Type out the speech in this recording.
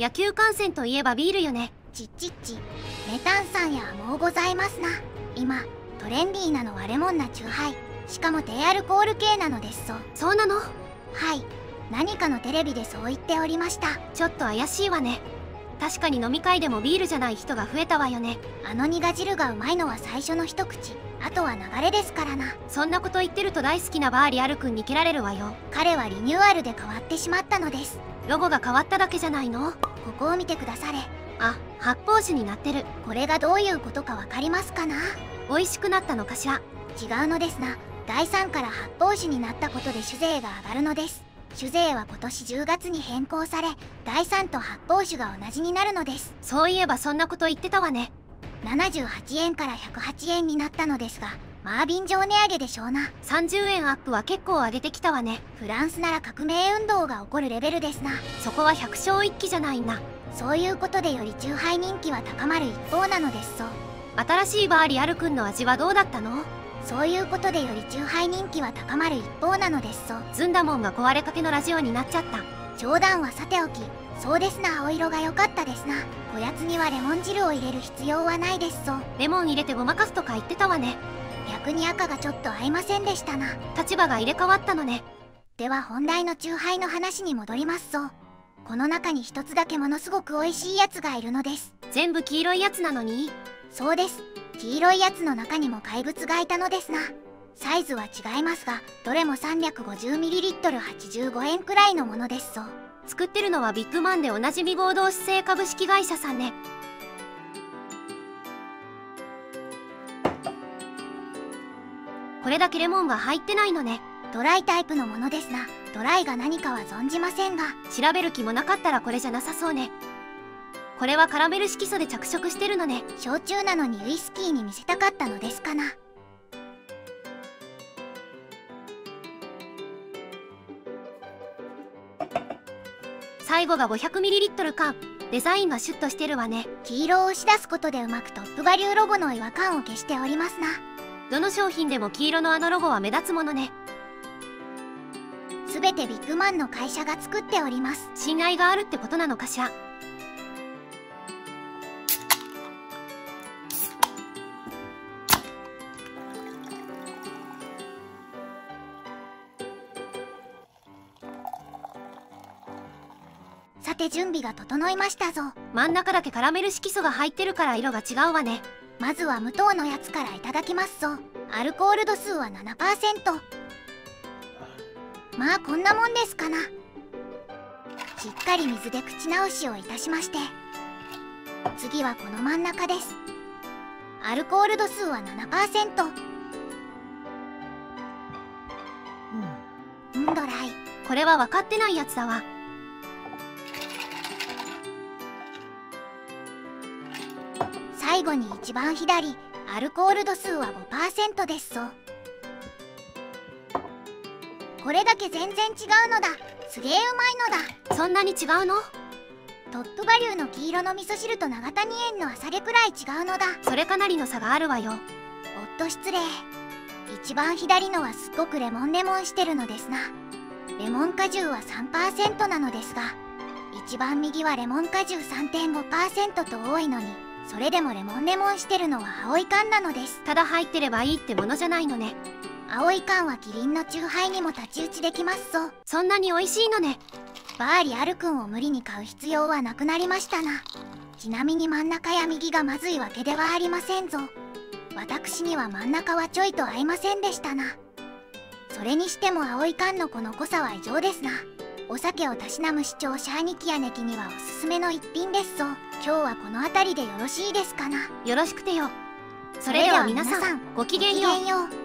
野球観戦といえばビールよね。ちっちっちメタンさんやもうございますな。今トレンディーなのはレモンなチューハイ。しかも低アルコール系なのですそうそうなの？はい。何かのテレビでそう言っておりました。ちょっと怪しいわね。確かに飲み会でもビールじゃない人が増えたわよね。あの苦汁がうまいのは最初の一口。あとは流れですからな。そんなこと言ってると大好きなバーリアル君に蹴られるわよ。彼はリニューアルで変わってしまったのです。ロゴが変わっただけじゃないの？ここを見てくだされ。あ発泡酒になってる。これがどういうことかわかりますかな？美味しくなったのかしら？違うのですな。第3から発泡酒になったことで酒税が上がるのです。酒税は今年10月に変更され第3と発泡酒が同じになるのです。そういえばそんなこと言ってたわね。78円から108円になったのですがまあ便乗値上げでしょうな。30円アップは結構上げてきたわね。フランスなら革命運動が起こるレベルですな。そこは百姓一揆じゃないな。そういうことでより酎ハイ人気は高まる一方なのですそう新しいバーリアル君の味はどうだったの？そういうことでより酎ハイ人気は高まる一方なのですそうずんだもんが壊れかけのラジオになっちゃった。冗談はさておき。そうですな青色が良かったですな。おやつにはレモン汁を入れる必要はないですそうレモン入れてごまかすとか言ってたわね逆に赤がちょっと合いませんでしたな。立場が入れ替わったのね。では本題の酎ハイの話に戻りますそうこの中に一つだけものすごく美味しいやつがいるのです。全部黄色いやつなのに？そうです。黄色いやつの中にも怪物がいたのですな。サイズは違いますがどれも 350ml85 円くらいのものですそう作ってるのはビッグマンでおなじみ合同姿勢株式会社さんね。これだけレモンが入ってないのね。ドライタイプのものですなドライが何かは存じませんが。調べる気もなかったらこれじゃなさそうね。これはカラメル色素で着色してるのね。焼酎なのにウイスキーに見せたかったのですかな。最後が 500ml 缶。デザインがシュッとしてるわね。黄色を押し出すことでうまくトップバリューロゴの違和感を消しておりますなどの商品でも黄色のあのロゴは目立つものね。すべてビッグマンの会社が作っております。信頼があるってことなのかしら。さて準備が整いましたぞ。真ん中だけカラメル色素が入ってるから色が違うわねまずは無糖のやつからいただきますぞ。アルコール度数は7%まあこんなもんですかな。しっかり水で口直しをいたしまして。次はこの真ん中です。アルコール度数は7%うん。ドライこれは分かってないやつだわ最後に一番左アルコール度数は5%ですそうこれだけ全然違うのだ。すげえうまいのだ。そんなに違うの？トップバリューの黄色の味噌汁と長谷園の朝毛くらい違うのだ。それかなりの差があるわよ。おっと失礼。一番左のはすっごくレモンレモンしてるのですな。レモン果汁は3%なのですが一番右はレモン果汁3.5%と多いのにそれでもレモンレモンしてるのは青い缶なのです。ただ入ってればいいってものじゃないのね。青い缶はキリンの酎ハイにも太刀打ちできますぞ。そんなに美味しいのね。バーリアル君を無理に買う必要はなくなりましたな。ちなみに真ん中や右がまずいわけではありませんぞ。私には真ん中はちょいと合いませんでしたな。それにしても青い缶のこの濃さは異常ですなお酒をたしなむ視聴者兄貴やネキにはおすすめの一品ですぞ。今日はこの辺りでよろしいですかな？よろしくてよ。それでは皆さんごきげんよう